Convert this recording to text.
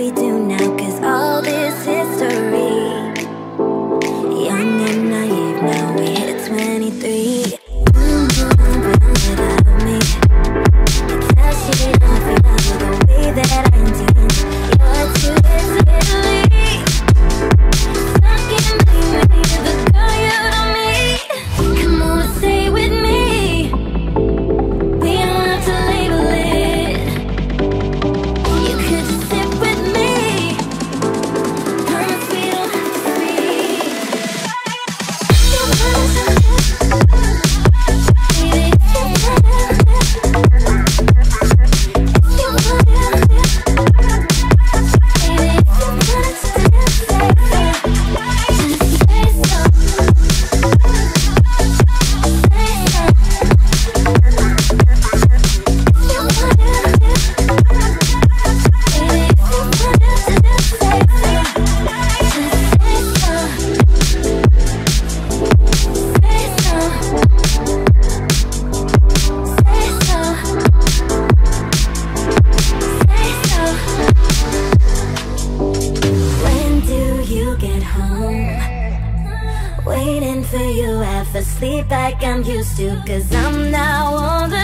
we do waiting for you. After sleep, like I'm used to Cause I'm now on the